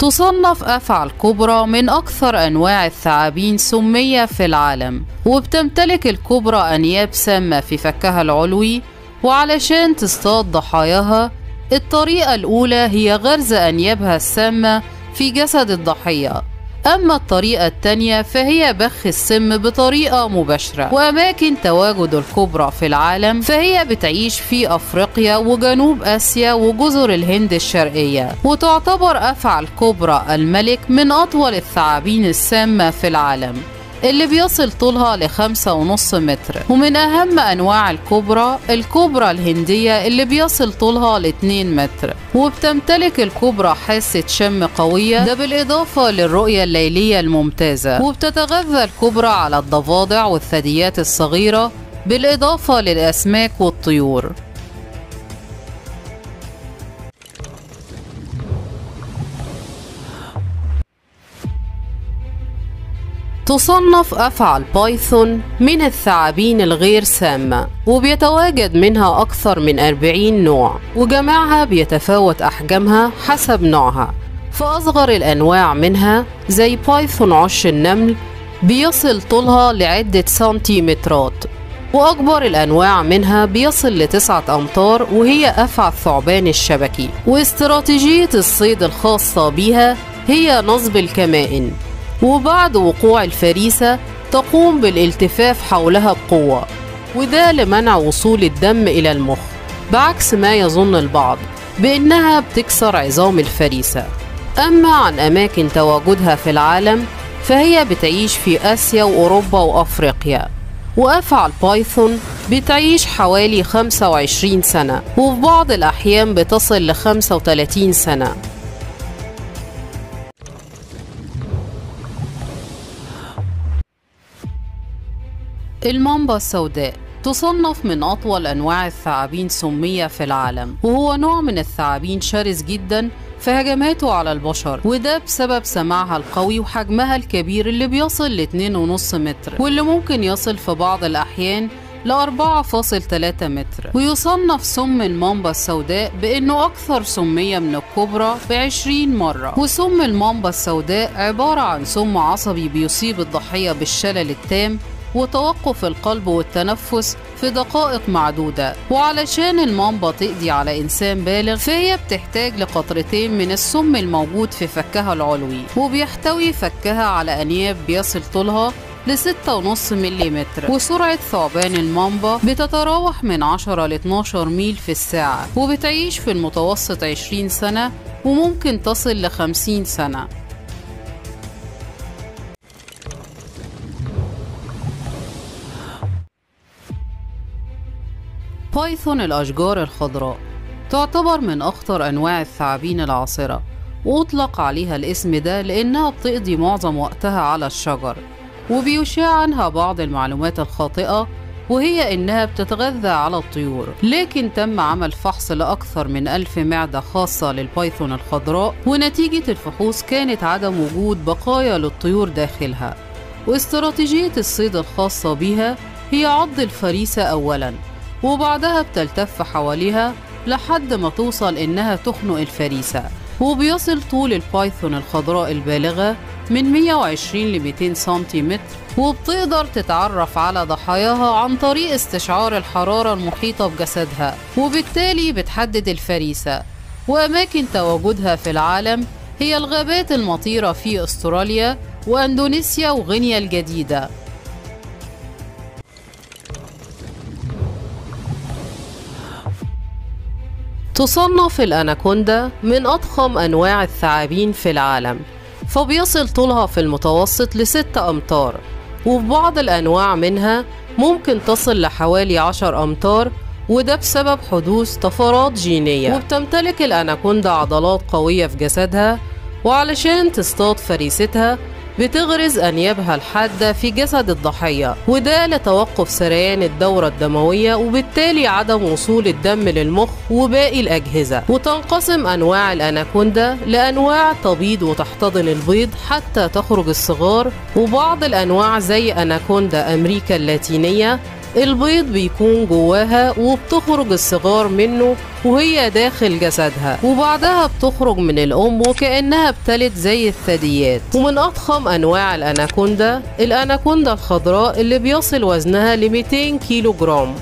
تصنف أفعى الكبرى من أكثر أنواع الثعابين سمية في العالم وبتمتلك الكبرى أنياب سامة في فكها العلوي وعلشان تصطاد ضحاياها الطريقة الأولى هي غرز أنيابها السامة في جسد الضحية. أما الطريقة التانية فهي بخ السم بطريقة مباشرة. وأماكن تواجد الكبرى في العالم فهي بتعيش في أفريقيا وجنوب آسيا وجزر الهند الشرقية. وتعتبر أفعى الكبرى الملك من أطول الثعابين السامة في العالم. اللي بيصل طولها لخمسة ونص متر. ومن أهم أنواع الكبرى الكبرى الهندية اللي بيصل طولها لاتنين متر. وبتمتلك الكبرى حاسة شم قوية ده بالإضافة للرؤية الليلية الممتازة. وبتتغذى الكبرى على الضفادع والثدييات الصغيرة بالإضافة للأسماك والطيور. تصنف أفعى البايثون من الثعابين الغير سامة وبيتواجد منها أكثر من 40 نوع وجميعها بيتفاوت أحجامها حسب نوعها. فأصغر الأنواع منها زي بايثون عش النمل بيصل طولها لعدة سنتيمترات وأكبر الأنواع منها بيصل لتسعة أمتار وهي أفعى الثعبان الشبكي. واستراتيجية الصيد الخاصة بها هي نصب الكمائن. وبعد وقوع الفريسة تقوم بالالتفاف حولها بقوة وده لمنع وصول الدم إلى المخ بعكس ما يظن البعض بأنها بتكسر عظام الفريسة. أما عن أماكن تواجدها في العالم فهي بتعيش في آسيا وأوروبا وأفريقيا وأفعى البايثون بتعيش حوالي 25 سنة وفي بعض الأحيان بتصل ل 35 سنة. المامبا السوداء. تصنف من أطول أنواع الثعابين سمية في العالم وهو نوع من الثعابين شرس جدا في هجماته على البشر وده بسبب سماعها القوي وحجمها الكبير اللي بيصل ل 2.5 متر واللي ممكن يصل في بعض الأحيان ل 4.3 متر. ويصنف سم المامبا السوداء بأنه أكثر سمية من الكبرى ب 20 مرة. وسم المامبا السوداء عبارة عن سم عصبي بيصيب الضحية بالشلل التام وتوقف القلب والتنفس في دقائق معدودة. وعلشان المامبا تقضي على إنسان بالغ فهي بتحتاج لقطرتين من السم الموجود في فكها العلوي وبيحتوي فكها على أنياب بيصل طولها لستة ونص ملم وسرعة ثعبان المامبا بتتراوح من 10 ل 12 ميل في الساعة وبتعيش في المتوسط 20 سنة وممكن تصل ل 50 سنة. بايثون الأشجار الخضراء. تعتبر من أخطر أنواع الثعابين العاصرة. وأطلق عليها الاسم ده لأنها بتقضي معظم وقتها على الشجر. وبيشاع عنها بعض المعلومات الخاطئة وهي إنها بتتغذى على الطيور. لكن تم عمل فحص لأكثر من ألف معدة خاصة للبايثون الخضراء ونتيجة الفحوص كانت عدم وجود بقايا للطيور داخلها. واستراتيجية الصيد الخاصة بها هي عض الفريسة أولاً. وبعدها بتلتف حواليها لحد ما توصل إنها تخنق الفريسة. وبيصل طول البايثون الخضراء البالغة من 120 ل 200 سنتيمتر وبتقدر تتعرف على ضحاياها عن طريق استشعار الحرارة المحيطة بجسدها وبالتالي بتحدد الفريسة. وأماكن تواجدها في العالم هي الغابات المطيرة في أستراليا وأندونيسيا وغينيا الجديدة. تصنف الأناكوندا من أضخم أنواع الثعابين في العالم فبيصل طولها في المتوسط لستة أمتار وفي بعض الأنواع منها ممكن تصل لحوالي عشر أمتار وده بسبب حدوث طفرات جينية. وبتمتلك الأناكوندا عضلات قوية في جسدها وعلشان تصطاد فريستها بتغرز أنيابها الحادة في جسد الضحية وده لتوقف سريان الدورة الدموية وبالتالي عدم وصول الدم للمخ وباقي الأجهزة. وتنقسم أنواع الأناكوندا لأنواع تبيض وتحتضن البيض حتى تخرج الصغار وبعض الأنواع زي أناكوندا أمريكا اللاتينية البيض بيكون جواها وبتخرج الصغار منه وهي داخل جسدها وبعدها بتخرج من الأم وكأنها ابتلت زي الثدييات. ومن أضخم أنواع الأناكوندا الأناكوندا الخضراء اللي بيصل وزنها ل 200 كيلو جرام